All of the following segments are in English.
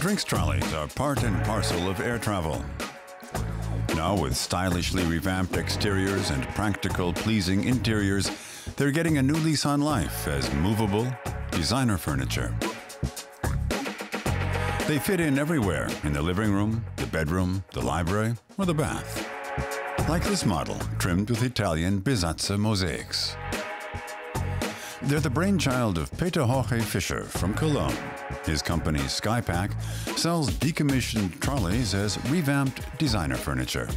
Drinks trolleys are part and parcel of air travel. Now, with stylishly revamped exteriors and practical, pleasing interiors, they're getting a new lease on life as movable designer furniture. They fit in everywhere in the living room, the bedroom, the library, or the bath. Like this model, trimmed with Italian Bisazza mosaics. They're the brainchild of Peter Jorge Fischer from Cologne. His company, Skypak, sells decommissioned trolleys as revamped designer furniture.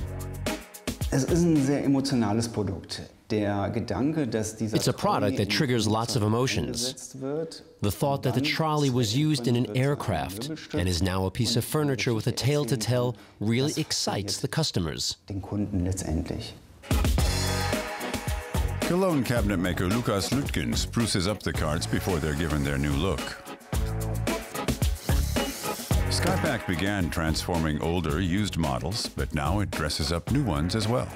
Es ist ein sehr emotionales Produkt. It's a product that triggers lots of emotions. The thought that the trolley was used in an aircraft and is now a piece of furniture with a tale to tell really excites the customers. Cologne cabinet maker Lukas Lütgen spruces up the carts before they're given their new look. Skypak began transforming older, used models, but now it dresses up new ones as well.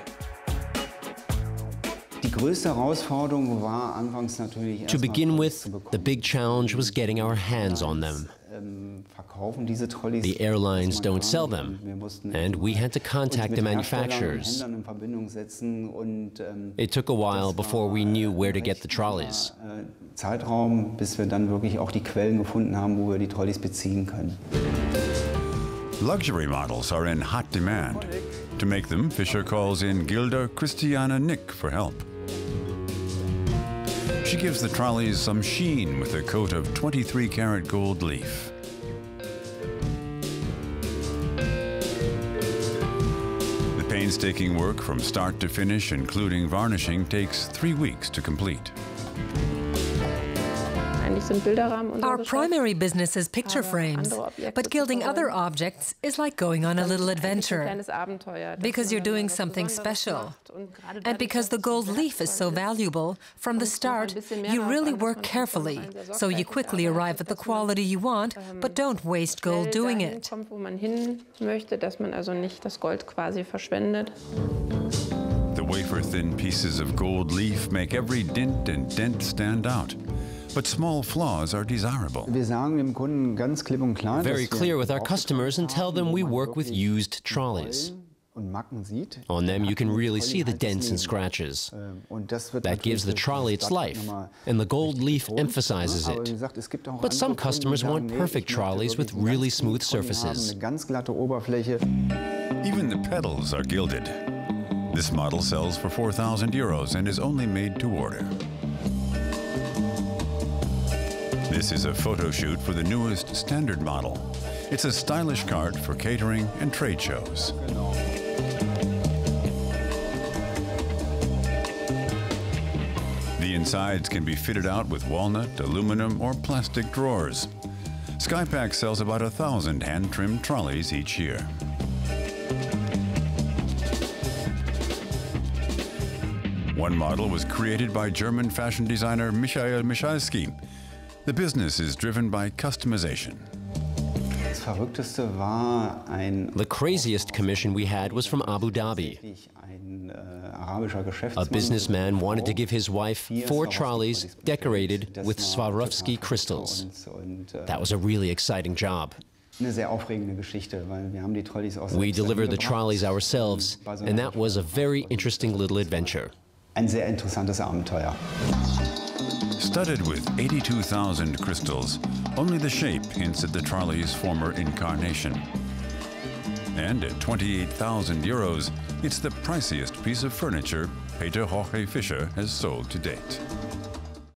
To begin with, the big challenge was getting our hands on them. The airlines don't sell them, and we had to contact the manufacturers. It took a while before we knew where to get the trolleys. Luxury models are in hot demand. To make them, Fischer calls in Gilda Christiana Nick for help. She gives the trolleys some sheen with a coat of 23 karat gold leaf. Painstaking work from start to finish, including varnishing, takes three weeks to complete. Our primary business is picture frames, but gilding other objects is like going on a little adventure because you're doing something special. And because the gold leaf is so valuable, from the start, you really work carefully, so you quickly arrive at the quality you want, but don't waste gold doing it. The wafer thin pieces of gold leaf make every dint and dent stand out. But small flaws are desirable. Very clear with our customers and tell them we work with used trolleys. On them, you can really see the dents and scratches. That gives the trolley its life, and the gold leaf emphasizes it. But some customers want perfect trolleys with really smooth surfaces. Even the pedals are gilded. This model sells for 4,000 euros and is only made to order. This is a photo shoot for the newest standard model. It's a stylish cart for catering and trade shows. The insides can be fitted out with walnut, aluminum, or plastic drawers. Skypak sells about a thousand hand-trimmed trolleys each year. One model was created by German fashion designer Michael Michalski the business is driven by customization. The craziest commission we had was from Abu Dhabi. A businessman wanted to give his wife four trolleys decorated with Swarovski crystals. That was a really exciting job. We delivered the trolleys ourselves, and that was a very interesting little adventure. Ein sehr interessantes Abenteuer. Studded with 82,000 crystals, only the shape hints at the trolley's former incarnation. And at 28,000 euros, it's the priciest piece of furniture Peter Jorge Fischer has sold to date.